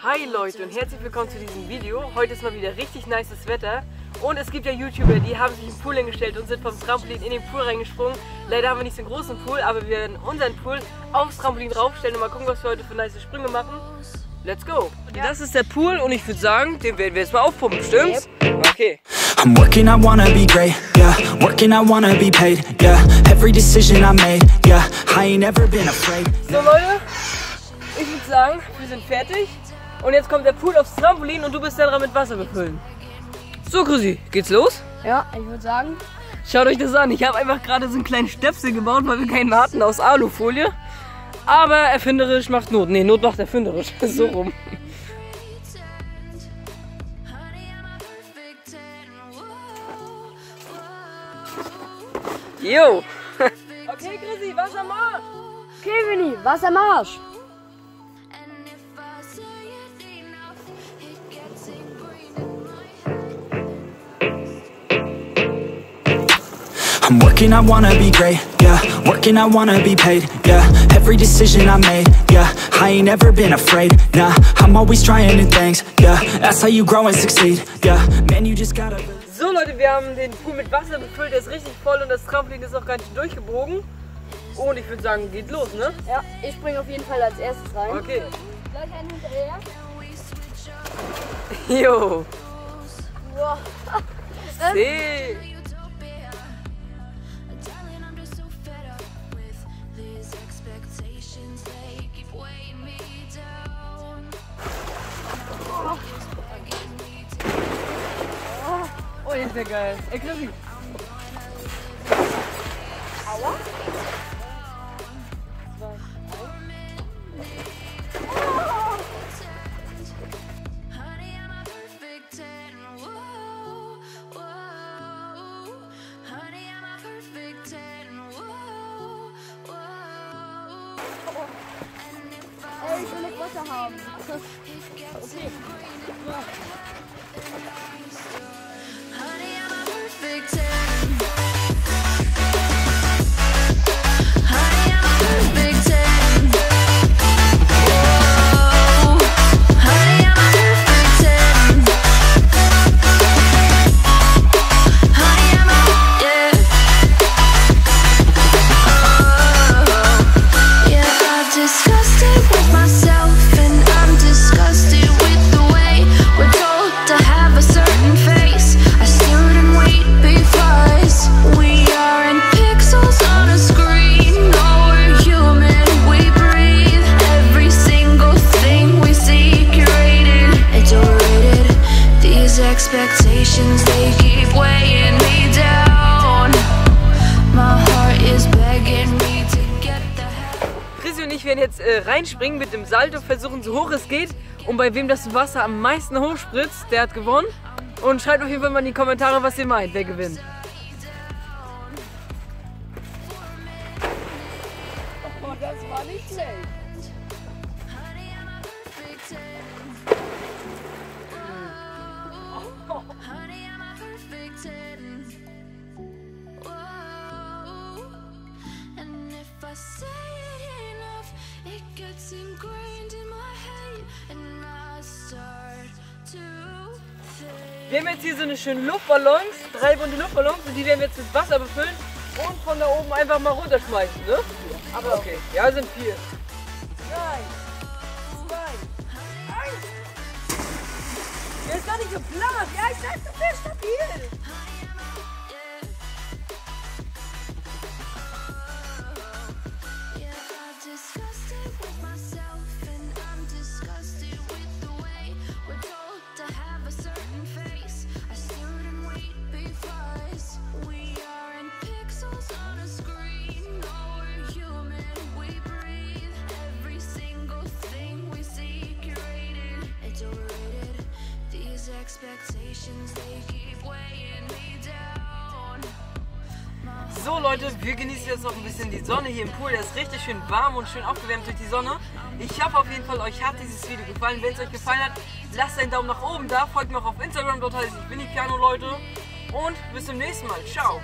Hi Leute und herzlich willkommen zu diesem Video. Heute ist mal wieder richtig nices Wetter und es gibt ja YouTuber, die haben sich im Pool hingestellt und sind vom Trampolin in den Pool reingesprungen. Leider haben wir nicht so einen großen Pool, aber wir werden unseren Pool aufs Trampolin raufstellen und mal gucken, was wir heute für nice Sprünge machen. Let's go! Das ist der Pool und ich würde sagen, den werden wir jetzt mal aufpumpen, stimmt's? Okay. I'm working, I wanna be great, yeah Working, I wanna be paid, yeah Every decision I made, yeah I ain't ever been afraid So Leute, ich würde sagen, wir sind fertig. Und jetzt kommt der Pool aufs Trampolin und du bist dann dran mit Wasser befüllen. So Chrissy, geht's los? Ja, ich würde sagen, Schaut euch das an, ich habe einfach gerade so einen kleinen Stöpsel gebaut, weil wir keinen hatten aus Alufolie. Aber erfinderisch macht Not. Nee, Not macht erfinderisch. so rum. Jo. okay, Chrissy, Wasser mal. okay, Winnie, was I'm working, I wanna be great, yeah Working, I wanna be paid, yeah Every decision I made, yeah I ain't ever been afraid, nah I'm always trying new things, yeah That's how you grow and succeed, yeah Man, you just gotta... So Leute, wir haben den Pool mit Wasser befüllt, der ist richtig voll und das Trampolin ist auch ganz schön durchgebogen. Und ich würde sagen, geht los, ne? Ja, ich springe auf jeden Fall als erstes rein. Okay. Gleich einen hinterher. Jo. Wow. See. Oh, jetzt der geil. Ey, Chrissy. Aua. Ey, ich will nicht Wasser haben. Okay. Disgusted with myself, and I'm disgusted These expectations they keep weighing me down. My heart is begging me to get the hell. Chrissy und ich werden jetzt äh, reinspringen mit dem Salto, versuchen so hoch es geht. Und bei wem das Wasser am meisten hochspritzt, der hat gewonnen. Und schreibt auf jeden Fall mal in die Kommentare, was ihr meint, wer gewinnt. Oh, das war nicht schlecht. Wir haben jetzt hier so eine schöne Luftballons, drei bunte Luftballons und die werden wir jetzt mit Wasser befüllen und von da oben einfach mal runterschmeißen, ne? Aber okay, ja sind vier. Drei, zwei, eins. Der ist gar nicht geplant. Ja, ich sag, du bist stabil. So Leute, wir genießen jetzt noch ein bisschen die Sonne hier im Pool. Der ist richtig schön warm und schön aufgewärmt durch die Sonne. Ich hoffe auf jeden Fall, euch hat dieses Video gefallen. Wenn es euch gefallen hat, lasst einen Daumen nach oben da. Folgt mir auch auf Instagram, dort heiße ich Winnie Piano, Leute. Und bis zum nächsten Mal. Ciao.